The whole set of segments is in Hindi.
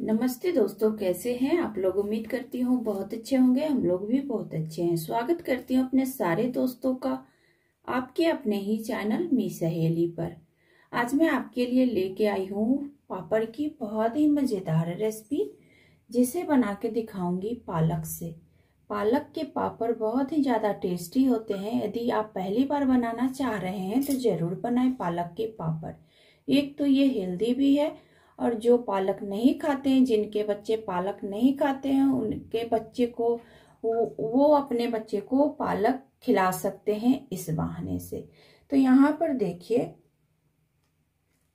नमस्ते दोस्तों, कैसे हैं? आप लोग उम्मीद करती हूँ बहुत अच्छे होंगे। हम लोग भी बहुत अच्छे हैं। स्वागत करती हूँ अपने सारे दोस्तों का आपके अपने ही चैनल मी सहेली पर। आज मैं आपके लिए लेके आई हूँ पापड़ की बहुत ही मज़ेदार रेसिपी, जिसे बना के दिखाऊँगी पालक से। पालक के पापड़ बहुत ही ज़्यादा टेस्टी होते हैं। यदि आप पहली बार बनाना चाह रहे हैं तो ज़रूर बनाएँ पालक के पापड़। एक तो ये हेल्दी भी है और जो पालक नहीं खाते हैं जिनके बच्चे पालक नहीं खाते हैं उनके बच्चे को वो, वो अपने बच्चे को पालक खिला सकते हैं इस बहाने से। तो यहाँ पर देखिए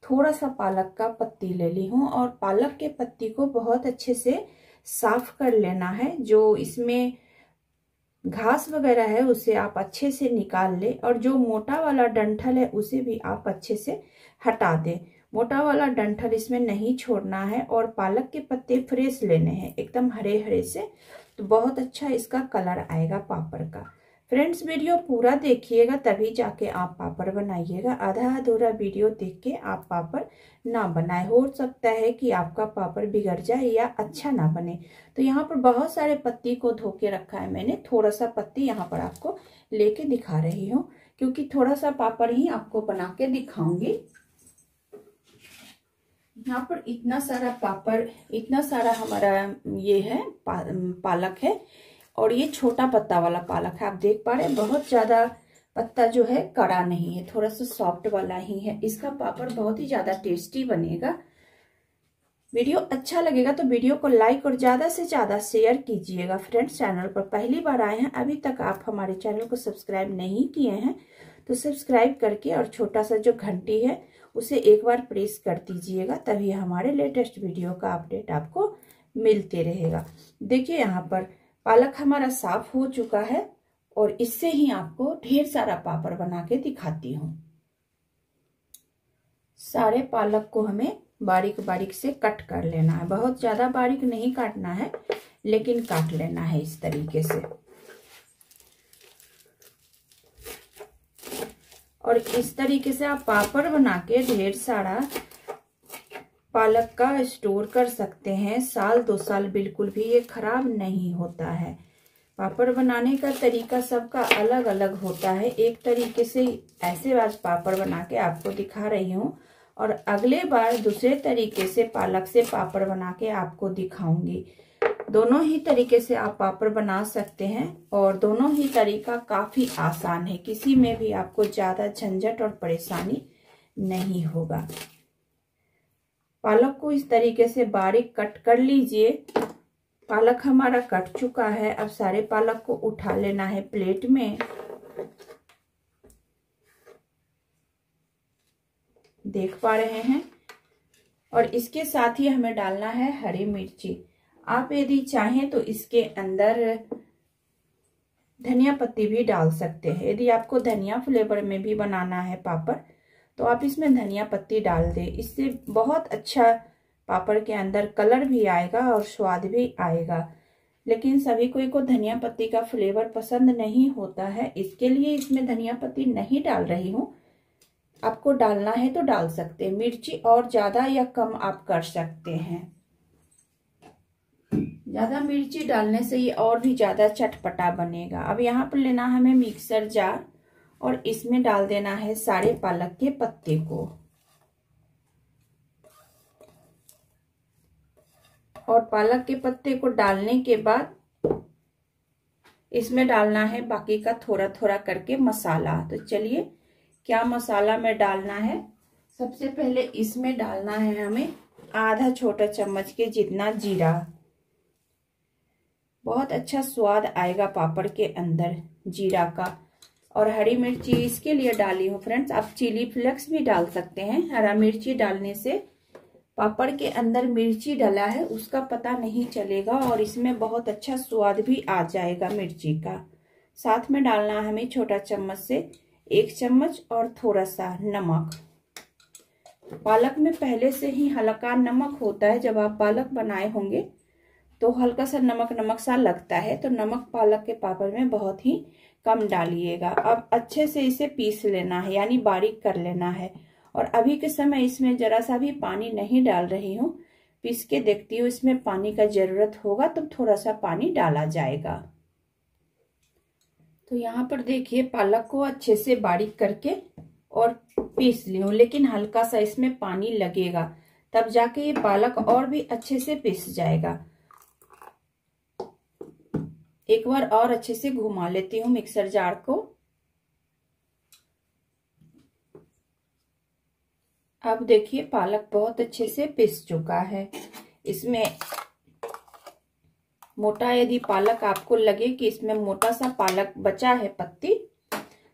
थोड़ा सा पालक का पत्ती ले ली हूँ और पालक के पत्ती को बहुत अच्छे से साफ़ कर लेना है जो इसमें घास वगैरह है उसे आप अच्छे से निकाल ले और जो मोटा वाला डंठल है उसे भी आप अच्छे से हटा दें। मोटा वाला डंठल इसमें नहीं छोड़ना है और पालक के पत्ते फ्रेश लेने हैं, एकदम हरे हरे से। तो बहुत अच्छा इसका कलर आएगा पापड़ का। फ्रेंड्स, वीडियो पूरा देखिएगा, तभी जाके आप पापड़ बनाइएगा। आधा अधूरा वीडियो देख के आप पापड़ ना बनाए। हो सकता है कि आपका पापड़ बिगड़ जाए या अच्छा ना बने। तो यहाँ पर बहुत सारे पत्ती को धो के रखा है मैंने। थोड़ा सा पत्ती यहाँ पर आपको लेके दिखा रही हूँ, क्योंकि थोड़ा सा पापड़ ही आपको बना के दिखाऊँगी। यहाँ पर इतना सारा पापड़ इतना सारा हमारा ये है पा, पालक है और ये छोटा पत्ता वाला पालक है। आप देख पा रहे हैं बहुत ज़्यादा पत्ता जो है कड़ा नहीं है थोड़ा सा सॉफ्ट वाला ही है। इसका पापड़ बहुत ही ज़्यादा टेस्टी बनेगा। वीडियो अच्छा लगेगा तो वीडियो को लाइक और ज़्यादा से ज़्यादा शेयर कीजिएगा। फ्रेंड्स चैनल पर पहली बार आए हैं अभी तक आप हमारे चैनल को सब्सक्राइब नहीं किए हैं तो सब्सक्राइब करके और छोटा सा जो घंटी है उसे एक बार प्रेस कर दीजिएगा, तभी हमारे लेटेस्ट वीडियो का अपडेट आपको मिलते रहेगा। देखिए यहाँ पर पालक हमारा साफ़ हो चुका है और इससे ही आपको ढेर सारा पापड़ बना के दिखाती हूँ। सारे पालक को हमें बारीक बारीक से कट कर लेना है। बहुत ज़्यादा बारीक नहीं काटना है, लेकिन काट लेना है इस तरीके से। और इस तरीके से आप पापड़ बना के ढेर सारा पालक का स्टोर कर सकते हैं। साल दो साल बिल्कुल भी ये खराब नहीं होता है। पापड़ बनाने का तरीका सबका अलग अलग होता है। एक तरीके से ऐसे आज पापड़ बना के आपको दिखा रही हूँ और अगले बार दूसरे तरीके से पालक से पापड़ बना के आपको दिखाऊँगी। दोनों ही तरीके से आप पापड़ बना सकते हैं और दोनों ही तरीका काफ़ी आसान है। किसी में भी आपको ज़्यादा झंझट और परेशानी नहीं होगा। पालक को इस तरीके से बारीक कट कर लीजिए। पालक हमारा कट चुका है। अब सारे पालक को उठा लेना है प्लेट में। देख पा रहे हैं। और इसके साथ ही हमें डालना है हरी मिर्ची। आप यदि चाहें तो इसके अंदर धनिया पत्ती भी डाल सकते हैं। यदि आपको धनिया फ्लेवर में भी बनाना है पापड़ तो आप इसमें धनिया पत्ती डाल दें। इससे बहुत अच्छा पापड़ के अंदर कलर भी आएगा और स्वाद भी आएगा। लेकिन सभी कोई को धनिया पत्ती का फ्लेवर पसंद नहीं होता है। इसके लिए इसमें धनिया पत्ती नहीं डाल रही हूँ। आपको डालना है तो डाल सकते हैं। मिर्ची और ज़्यादा या कम आप कर सकते हैं। ज़्यादा मिर्ची डालने से ये और भी ज़्यादा चटपटा बनेगा। अब यहाँ पर लेना हमें मिक्सर जार और इसमें डाल देना है सारे पालक के पत्ते को। और पालक के पत्ते को डालने के बाद इसमें डालना है बाकी का थोड़ा थोड़ा करके मसाला। तो चलिए, क्या मसाला में डालना है? सबसे पहले इसमें डालना है हमें आधा छोटा चम्मच के जितना जीरा। बहुत अच्छा स्वाद आएगा पापड़ के अंदर, जीरा का। और हरी मिर्ची इसके लिए डाली हूँ। फ्रेंड्स, आप चिली फ्लेक्स भी डाल सकते हैं। हरा मिर्ची डालने से पापड़ के अंदर मिर्ची डला है, उसका पता नहीं चलेगा और इसमें बहुत अच्छा स्वाद भी आ जाएगा मिर्ची का। साथ में डालना हमें छोटा चम्मच से एक चम्मच और थोड़ा सा नमक। पालक में पहले से ही हल्का नमक होता है। जब आप पालक बनाए होंगे तो हल्का सा नमक नमक सा लगता है तो नमक पालक के पापड़ में बहुत ही कम डालिएगा। अब अच्छे से इसे पीस लेना है, यानी बारीक कर लेना है। और अभी के समय इसमें जरा सा भी पानी नहीं डाल रही हूँ। पीस के देखती हूँ, इसमें पानी का ज़रूरत होगा तो थोड़ा सा पानी डाला जाएगा। तो यहाँ पर देखिए, पालक को अच्छे से बारीक करके और पीस ली हूँ, लेकिन हल्का सा इसमें पानी लगेगा, तब जाके ये पालक और भी अच्छे से पीस जाएगा। एक बार और अच्छे से घुमा लेती हूँ मिक्सर जार को। अब देखिए, पालक बहुत अच्छे से पिस चुका है। इसमें मोटा, यदि पालक आपको लगे कि इसमें मोटा सा पालक बचा है पत्ती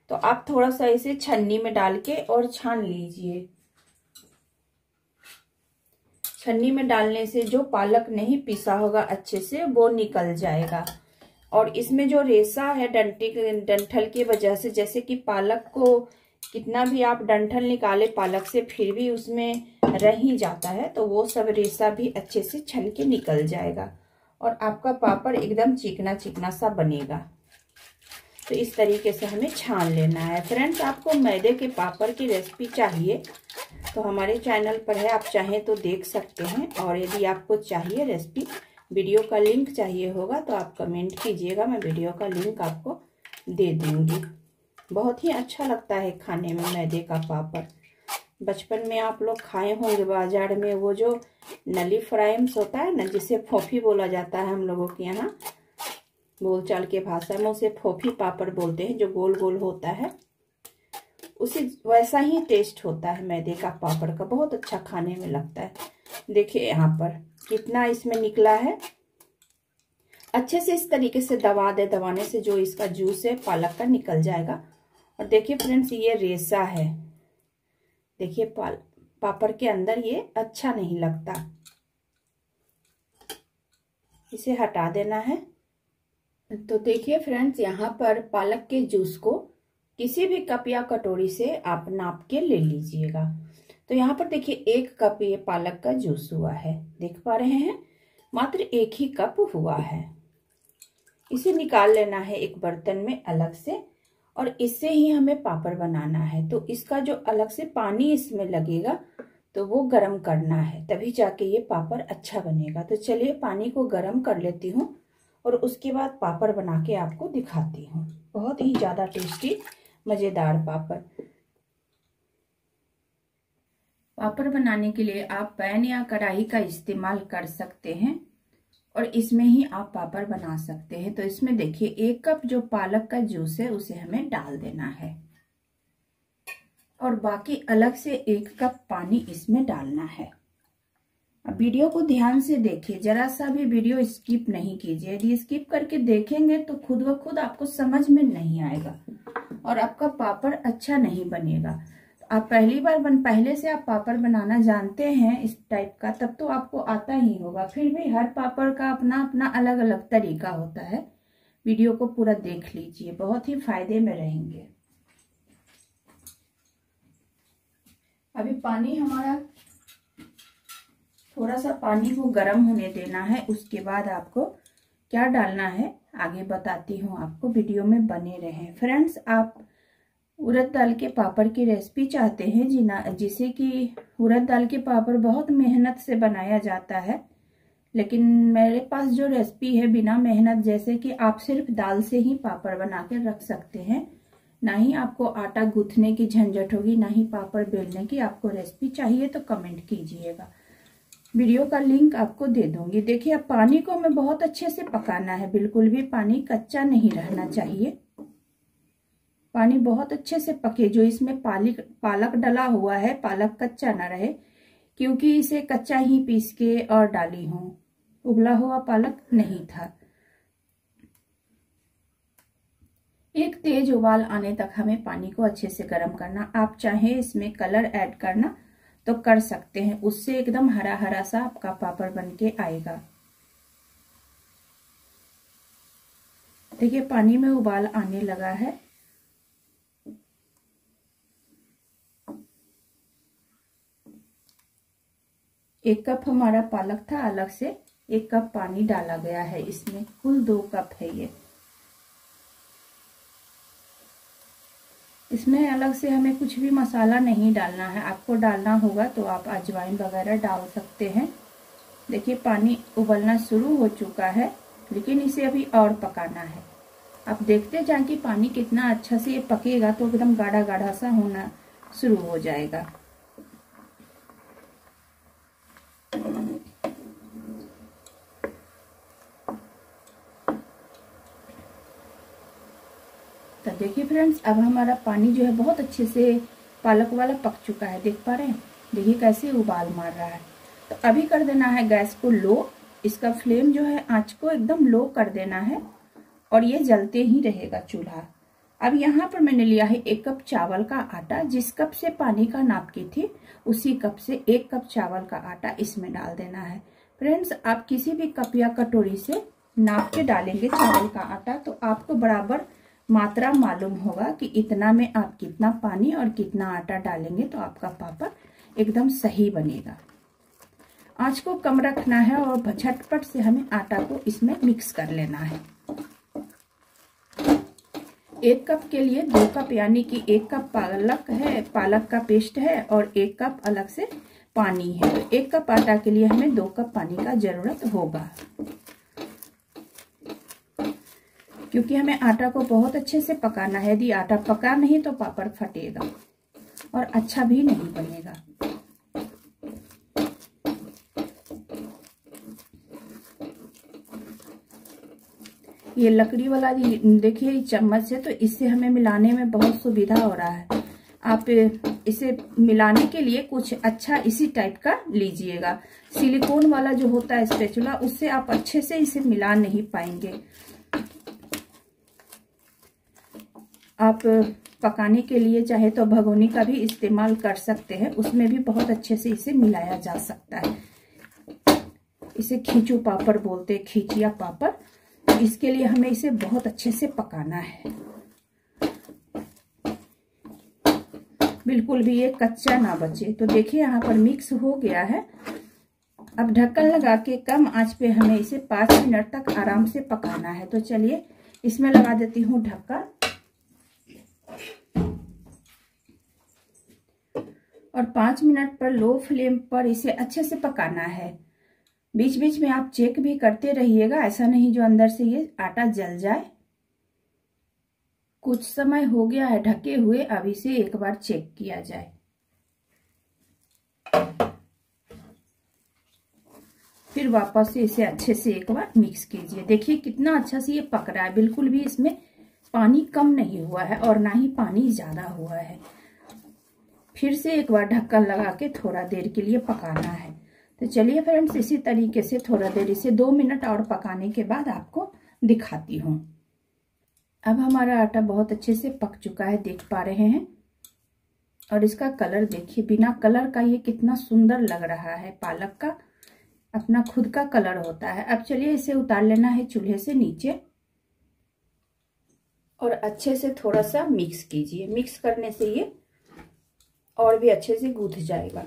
तो आप थोड़ा सा इसे छन्नी में डाल के और छान लीजिए। छन्नी में डालने से जो पालक नहीं पिसा होगा अच्छे से, वो निकल जाएगा। और इसमें जो रेसा है डंटी, डंठल की वजह से, जैसे कि पालक को कितना भी आप डंठल निकाले, पालक से फिर भी उसमें रह ही जाता है तो वो सब रेसा भी अच्छे से छन के निकल जाएगा और आपका पापड़ एकदम चिकना चिकना सा बनेगा। तो इस तरीके से हमें छान लेना है। फ्रेंड्स, आपको मैदे के पापड़ की रेसिपी चाहिए तो हमारे चैनल पर है, आप चाहें तो देख सकते हैं और यदि आपको चाहिए रेसिपी वीडियो का लिंक चाहिए होगा तो आप कमेंट कीजिएगा, मैं वीडियो का लिंक आपको दे दूँगी। बहुत ही अच्छा लगता है खाने में मैदे का पापड़। बचपन में आप लोग खाए होंगे बाज़ार में, वो जो नली फ्राइम्स होता है ना, जिसे फोफी बोला जाता है हम लोगों के यहाँ, बोलचाल के भाषा में उसे फोफी पापड़ बोलते हैं, जो गोल गोल होता है। उसी वैसा ही टेस्ट होता है मैदे का पापड़ का, बहुत अच्छा खाने में लगता है। देखिए यहाँ पर कितना इसमें निकला है? अच्छे से इस तरीके से दबा दे, दबाने से जो इसका जूस है, पालक का निकल जाएगा। और देखिए फ्रेंड्स ये रेसा है। देखिए पाल, पापड़ के अंदर ये अच्छा नहीं लगता। इसे हटा देना है। तो देखिए फ्रेंड्स यहाँ पर पालक के जूस को किसी भी कप या कटोरी से आप नाप के ले लीजिएगा। तो यहाँ पर देखिए, एक कप ये पालक का जूस हुआ है। देख पा रहे हैं? मात्र एक ही कप हुआ है। इसे निकाल लेना है एक बर्तन में अलग से, और इससे ही हमें पापड़ बनाना है। तो इसका जो अलग से पानी इसमें लगेगा तो वो गरम करना है। तभी जाके ये पापड़ अच्छा बनेगा। तो चलिए, पानी को गरम कर लेती हूँ, और उसके बाद पापड़ बना के आपको दिखाती हूँ। बहुत ही ज़्यादा टेस्टी, मज़ेदार पापड़। पापड़ बनाने के लिए आप पैन या कढ़ाई का इस्तेमाल कर सकते हैं और इसमें ही आप पापड़ बना सकते हैं। तो इसमें देखिए, एक कप जो पालक का जूस है, उसे हमें डाल देना है। और बाकी अलग से एक कप पानी इसमें डालना है। अब वीडियो को ध्यान से देखिए, जरा सा भी वीडियो स्किप नहीं कीजिए। यदि स्किप करके देखेंगे तो खुद ब खुद आपको समझ में नहीं आएगा और आपका पापड़ अच्छा नहीं बनेगा। आप पहली बार बन, पहले से आप पापड़ बनाना जानते हैं इस टाइप का, तब तो आपको आता ही होगा। फिर भी हर पापड़ का अपना अपना अलग अलग तरीका होता है। वीडियो को पूरा देख लीजिए, बहुत ही फ़ायदे में रहेंगे। अभी पानी हमारा थोड़ा सा पानी को गर्म होने देना है, उसके बाद आपको क्या डालना है, आगे बताती हूँ आपको, वीडियो में बने रहें। फ्रेंड्स, आप उड़द दाल के पापड़ की रेसिपी चाहते हैं जिना, जिसे कि उड़द दाल के पापड़ बहुत मेहनत से बनाया जाता है। लेकिन मेरे पास जो रेसिपी है बिना मेहनत, जैसे कि आप सिर्फ़ दाल से ही पापड़ बना कर रख सकते हैं, ना ही आपको आटा गूथने की झंझट होगी, ना ही पापड़ बेलने की आपको रेसिपी चाहिए तो कमेंट कीजिएगा। वीडियो का लिंक आपको दे दूँगी। देखिए, अब पानी को हमें बहुत अच्छे से पकाना है। बिल्कुल भी पानी कच्चा नहीं रहना चाहिए। पानी बहुत अच्छे से पके, जो इसमें पालिक, पालक डला हुआ है, पालक कच्चा ना रहे, क्योंकि इसे कच्चा ही पीस के और डाली हूँ। उबला हुआ पालक नहीं था। एक तेज उबाल आने तक हमें पानी को अच्छे से गर्म करना। आप चाहें इसमें कलर ऐड करना तो कर सकते हैं। उससे एकदम हरा हरा सा आपका पापड़ बन के आएगा। देखिए, पानी में उबाल आने लगा है। एक कप हमारा पालक था, अलग से एक कप पानी डाला गया है। इसमें कुल दो कप है ये। इसमें अलग से हमें कुछ भी मसाला नहीं डालना है। आपको डालना होगा तो आप अजवाइन वगैरह डाल सकते हैं। देखिए, पानी उबलना शुरू हो चुका है, लेकिन इसे अभी और पकाना है। आप देखते जाए कि पानी कितना अच्छा से ये पकेगा तो एकदम गाढ़ा गाढ़ा सा होना शुरू हो जाएगा। तो देखिए फ्रेंड्स अब हमारा पानी जो है बहुत अच्छे से पालक वाला पक चुका है, देख पा रहे हैं? देखिए कैसे उबाल मार रहा है। तो अभी कर देना है गैस को लो। इसका फ्लेम जो है आँच को एकदम लो कर देना है और ये जलते ही रहेगा चूल्हा। अब यहाँ पर मैंने लिया है एक कप चावल का आटा। जिस कप से पानी का नाप की थी, उसी कप से एक कप चावल का आटा इसमें डाल देना है। फ्रेंड्स आप किसी भी कप या कटोरी से नाप के डालेंगे चावल का आटा। तो आपको बराबर मात्रा मालूम होगा कि इतना में आप कितना पानी और कितना आटा डालेंगे तो आपका पापड़ एकदम सही बनेगा। आँच को कम रखना है और झटपट से हमें आटा को इसमें मिक्स कर लेना है। एक कप के लिए दो कप, यानी कि एक कप पालक है, पालक का पेस्ट है और एक कप अलग से पानी है। तो एक कप आटा के लिए हमें दो कप पानी का ज़रूरत होगा। क्योंकि हमें आटा को बहुत अच्छे से पकाना है। यदि आटा पका नहीं तो पापड़ फटेगा और अच्छा भी नहीं बनेगा। ये लकड़ी वाला देखिए चम्मच से तो इससे हमें मिलाने में बहुत सुविधा हो रहा है। आप इसे मिलाने के लिए कुछ अच्छा इसी टाइप का लीजिएगा। सिलिकॉन वाला जो होता है स्पेचुला, उससे आप अच्छे से इसे मिला नहीं पाएँगे। आप पकाने के लिए चाहे तो भगोनी का भी इस्तेमाल कर सकते हैं। उसमें भी बहुत अच्छे से इसे मिलाया जा सकता है। इसे खींचू पापड़ बोलते हैं, खींचिया पापड़। इसके लिए हमें इसे बहुत अच्छे से पकाना है। बिल्कुल भी ये कच्चा ना बचे। तो देखिए, यहाँ पर मिक्स हो गया है। अब ढक्कन लगा के कम आँच पे हमें इसे पाँच मिनट तक आराम से पकाना है। तो चलिए, इसमें लगा देती हूँ ढक्कन। और पाँच मिनट पर लो फ्लेम पर इसे अच्छे से पकाना है। बीच बीच में आप चेक भी करते रहिएगा, ऐसा नहीं जो अंदर से ये आटा जल जाए। कुछ समय हो गया है ढके हुए, अब इसे एक बार चेक किया जाए। फिर वापस से इसे अच्छे से एक बार मिक्स कीजिए। देखिए कितना अच्छा से ये पक रहा है, बिल्कुल भी इसमें पानी कम नहीं हुआ है और ना ही पानी ज़्यादा हुआ है। फिर से एक बार ढक्कन लगा के थोड़ा देर के लिए पकाना है। तो चलिए फ्रेंड्स, इसी तरीके से थोड़ा देर इसे दो मिनट और पकाने के बाद आपको दिखाती हूँ। अब हमारा आटा बहुत अच्छे से पक चुका है, देख पा रहे हैं। और इसका कलर देखिए, बिना कलर का ये कितना सुंदर लग रहा है। पालक का अपना खुद का कलर होता है। अब चलिए इसे उतार लेना है चूल्हे से नीचे। और अच्छे से थोड़ा सा मिक्स कीजिए। मिक्स करने से ये और भी अच्छे से गूंथ जाएगा।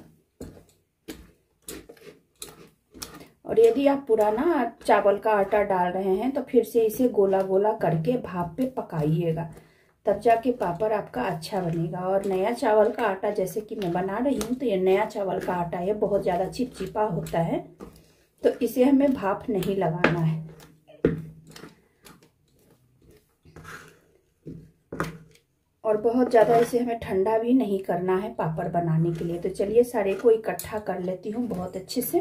और यदि आप पुराना चावल का आटा डाल रहे हैं तो फिर से इसे गोला गोला करके भाप पे पकाइएगा। तब जाके पापड़ आपका अच्छा बनेगा। और नया चावल का आटा, जैसे कि मैं बना रही हूँ तो ये नया चावल का आटा, ये बहुत ज़्यादा चिपचिपा होता है तो इसे हमें भाप नहीं लगाना है। और बहुत ज़्यादा इसे हमें ठंडा भी नहीं करना है पापड़ बनाने के लिए। तो चलिए सारे को इकट्ठा कर लेती हूँ बहुत अच्छे से।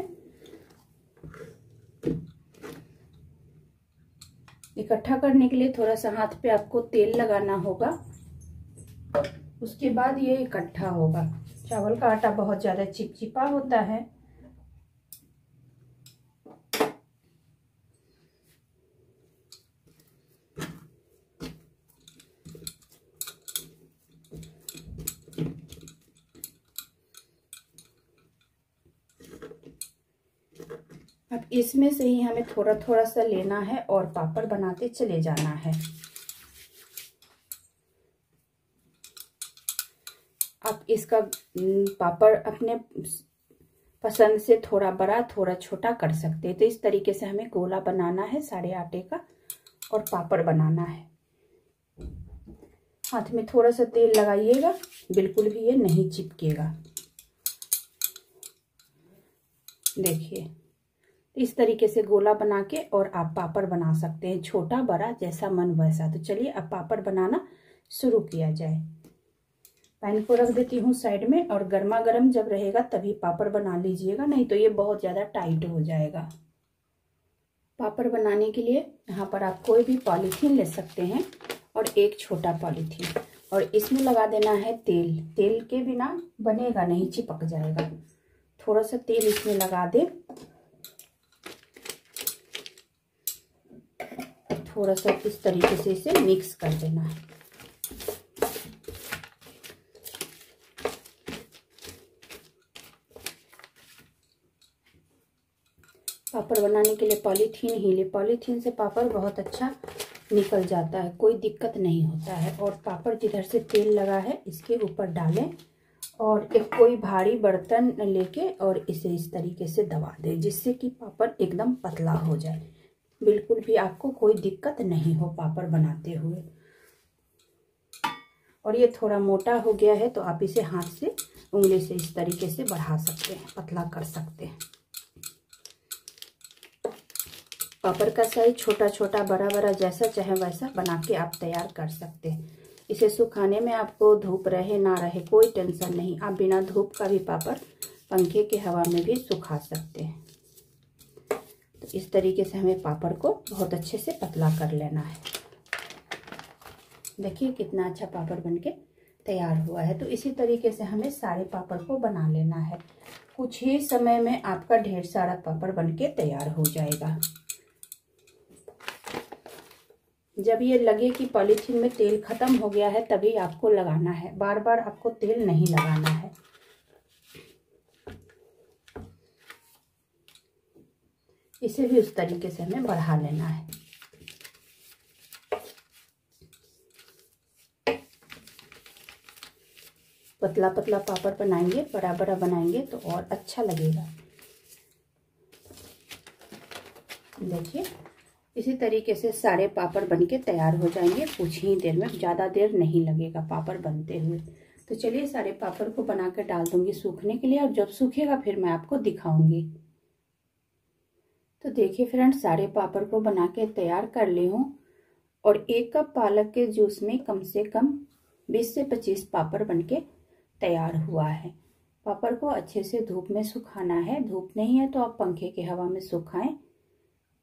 इकट्ठा करने के लिए थोड़ा सा हाथ पे आपको तेल लगाना होगा। उसके बाद ये इकट्ठा होगा। चावल का आटा बहुत ज़्यादा चिपचिपा होता है। अब इसमें से ही हमें थोड़ा थोड़ा सा लेना है और पापड़ बनाते चले जाना है। आप इसका पापड़ अपने पसंद से थोड़ा बड़ा, थोड़ा छोटा कर सकते हैं। तो इस तरीके से हमें गोला बनाना है, सारे आटे का, और पापड़ बनाना है। हाथ में थोड़ा सा तेल लगाइएगा, बिल्कुल भी ये नहीं चिपकेगा। देखिए। इस तरीके से गोला बना के और आप पापड़ बना सकते हैं, छोटा, बड़ा, जैसा मन वैसा। तो चलिए अब पापड़ बनाना शुरू किया जाए। पैन को रख देती हूँ साइड में और गर्मा गर्म जब रहेगा तभी पापड़ बना लीजिएगा, नहीं तो ये बहुत ज़्यादा टाइट हो जाएगा। पापड़ बनाने के लिए यहाँ पर आप कोई भी पॉलीथीन ले सकते हैं और एक छोटा पॉलीथीन। और इसमें लगा देना है तेल। तेल के बिना बनेगा नहीं, चिपक जाएगा। थोड़ा सा तेल इसमें लगा दे। थोड़ा सा इस तरीके से इसे मिक्स कर देना है। पापड़ बनाने के लिए पॉलीथीन ही ले। पॉलीथीन से पापड़ बहुत अच्छा निकल जाता है, कोई दिक्कत नहीं होता है। और पापड़ जिधर से तेल लगा है, इसके ऊपर डालें और एक कोई भारी बर्तन लेके और इसे इस तरीके से दबा दें, जिससे कि पापड़ एकदम पतला हो जाए। बिल्कुल भी आपको कोई दिक्कत नहीं हो पापड़ बनाते हुए। और ये थोड़ा मोटा हो गया है तो आप इसे हाथ से उंगली से इस तरीके से बढ़ा सकते हैं, पतला कर सकते हैं। पापड़ का साइज़ छोटा छोटा बड़ा बड़ा जैसा चाहे वैसा बना के आप तैयार कर सकते हैं। इसे सुखाने में आपको धूप रहे ना रहे कोई टेंशन नहीं, आप बिना धूप का भी पापड़ पंखे के हवा में भी सुखा सकते हैं। तो इस तरीके से हमें पापड़ को बहुत अच्छे से पतला कर लेना है। देखिए कितना अच्छा पापड़ बनके तैयार हुआ है। तो इसी तरीके से हमें सारे पापड़ को बना लेना है। कुछ ही समय में आपका ढेर सारा पापड़ बनके तैयार हो जाएगा। जब ये लगे कि पॉलीथीन में तेल ख़त्म हो गया है, तभी आपको लगाना है। बार बार आपको तेल नहीं लगाना है। इसे भी उस तरीके से हमें बढ़ा लेना है। पतला पतला पापड़ बनाएँगे बड़ा बड़ा बनाएँगे तो और अच्छा लगेगा। देखिए, इसी तरीके से सारे पापड़ बनके तैयार हो जाएँगे। कुछ ही देर में, ज़्यादा देर नहीं लगेगा पापड़ बनते हुए। तो चलिए सारे पापड़ को बना कर डाल दूँगी सूखने के लिए और जब सूखेगा फिर मैं आपको दिखाऊँगी। तो देखिए फ्रेंड सारे पापड़ को बना के तैयार कर ली हूँ और एक कप पालक के जूस में कम से कम 20 से 25 पापड़ बनके तैयार हुआ है। पापड़ को अच्छे से धूप में सुखाना है। धूप नहीं है तो आप पंखे के हवा में सुखाएँ।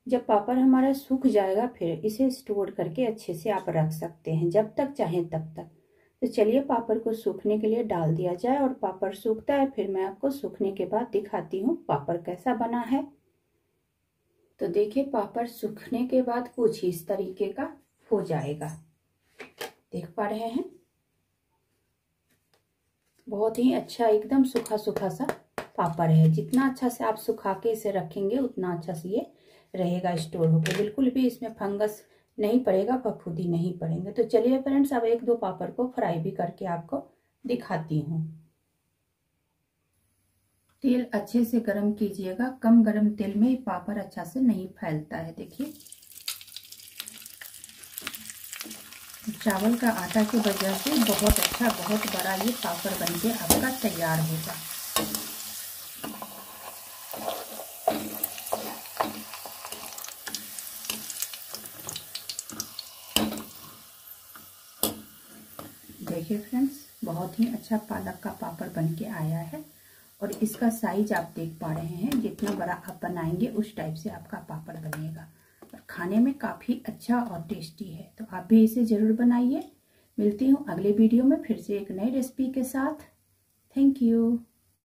जब पापड़ हमारा सूख जाएगा, फिर इसे स्टोर करके अच्छे से आप रख सकते हैं, जब तक चाहें तब तक। तो चलिए पापड़ को सूखने के लिए डाल दिया जाए और पापड़ सूखता है, फिर मैं आपको सूखने के बाद दिखाती हूँ पापड़ कैसा बना है। तो देखिए, पापड़ सूखने के बाद कुछ इस तरीके का हो जाएगा। देख पा रहे हैं? बहुत ही अच्छा एकदम सूखा सूखा सा पापड़ है। जितना अच्छा से आप सुखा के इसे रखेंगे, उतना अच्छा से ये रहेगा, स्टोर होकर बिल्कुल भी इसमें फंगस नहीं पड़ेगा, फफूदी नहीं पड़ेंगे। तो चलिए फ्रेंड्स, अब एक दो पापड़ को फ्राई भी करके आपको दिखाती हूँ। तेल अच्छे से गर्म कीजिएगा। कम गर्म तेल में पापड़ अच्छा से नहीं फैलता है, देखिए। चावल का आटा की वजह से बहुत अच्छा बहुत बड़ा ये पापड़ बनके आपका तैयार होगा। देखिए फ्रेंड्स, बहुत ही अच्छा पालक का पापड़ बन के आया है। और इसका साइज़ आप देख पा रहे हैं, जितना बड़ा आप बनाएँगे, उस टाइप से आपका पापड़ बनेगा। और खाने में काफ़ी अच्छा और टेस्टी है। तो आप भी इसे ज़रूर बनाइए। मिलती हूँ अगले वीडियो में फिर से एक नई रेसिपी के साथ। Thank you